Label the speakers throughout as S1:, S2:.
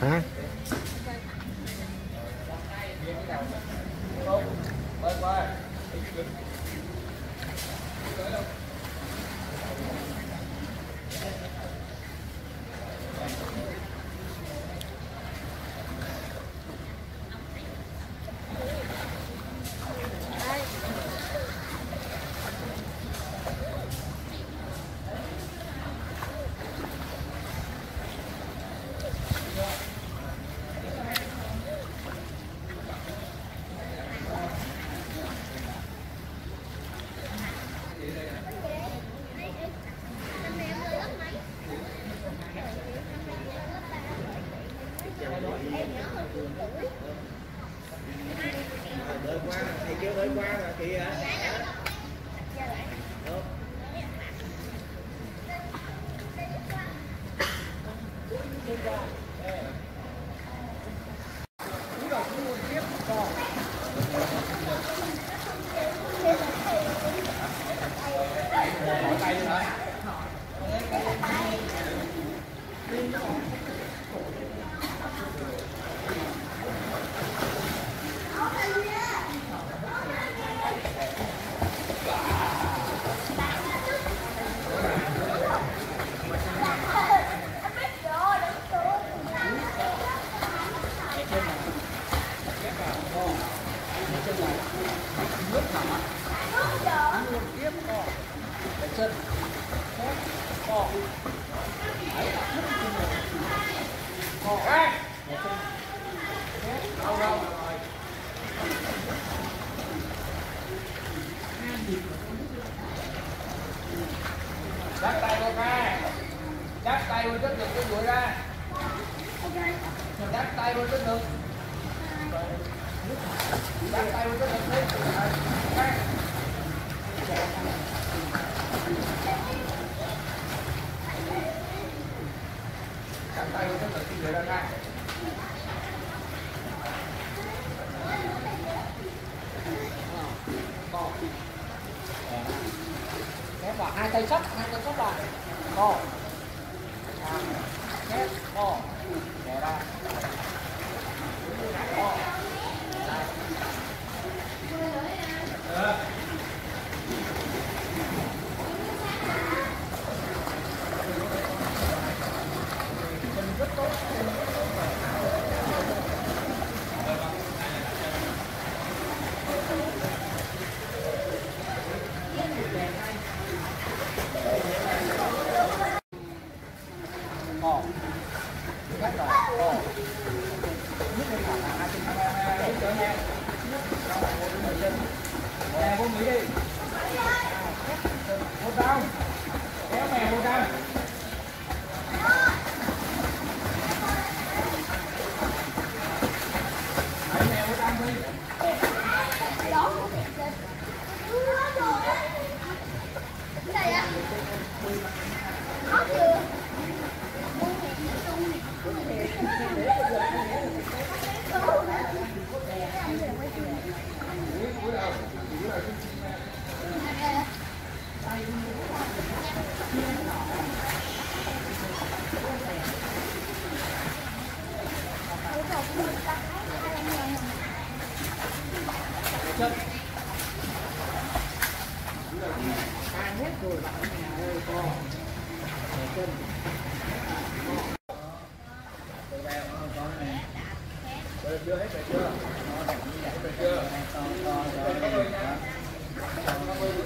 S1: 啊？哦。
S2: Dắt tay qua ra Dắt tay qua trước ngực cái đuổi ra Dắt tay qua trước ngực Dắt tay qua trước ngực đi. พ่ออยู่แถว
S3: Tan hết rồi bạn nhà ơi co. Để chân.
S2: Được chưa? Hết rồi chưa? Hết rồi chưa? Đấy,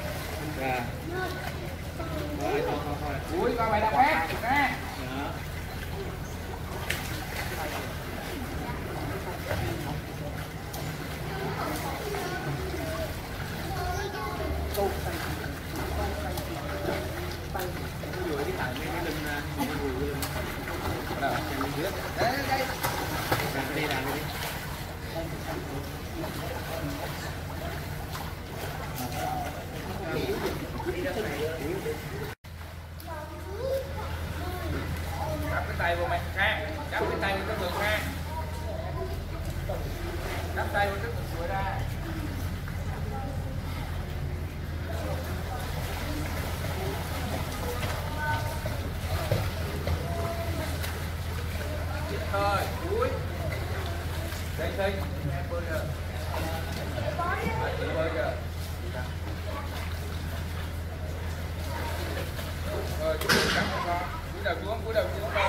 S1: Dạ. Rồi, thôi, thôi, thôi.
S2: Ui, coi bài đã quét. Nè.
S1: Đây, đây.
S2: Đây, đây.
S1: Cặp cái
S2: tay vô mày Udah, gua. Gua.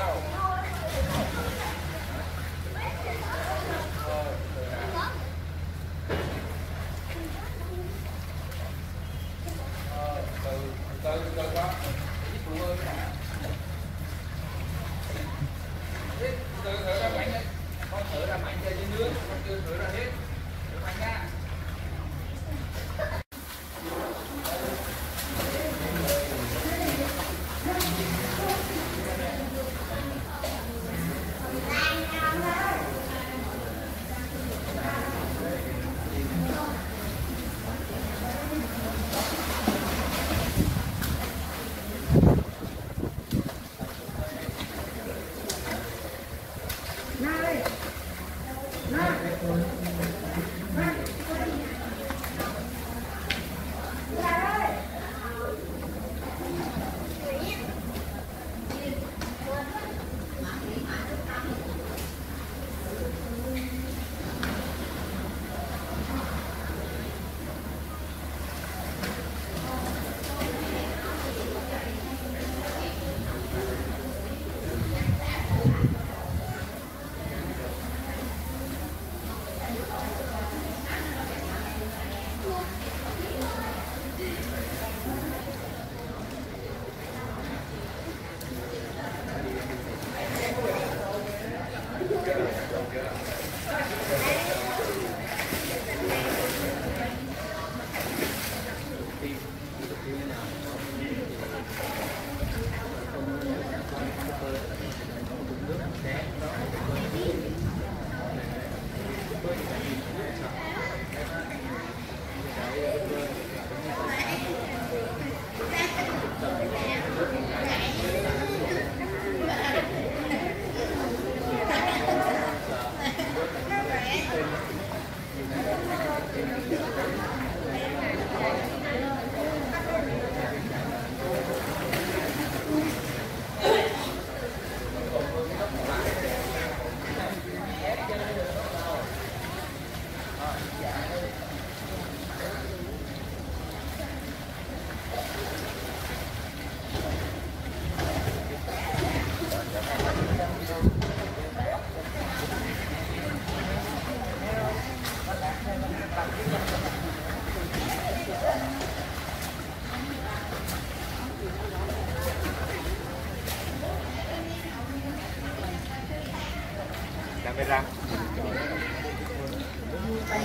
S2: con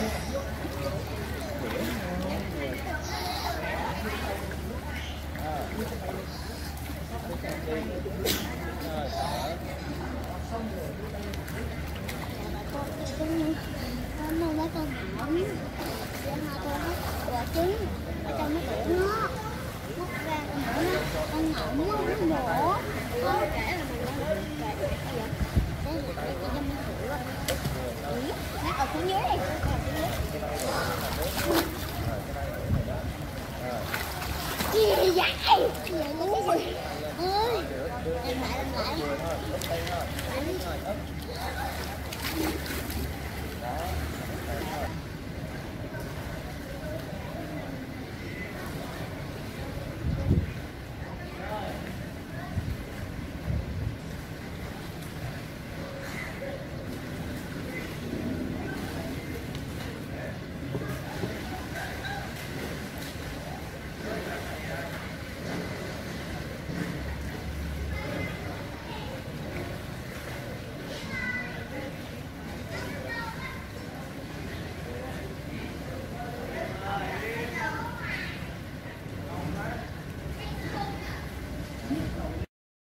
S4: nó con hỏng để mà tôi hết quả trứng ở trong cái biển nó side up.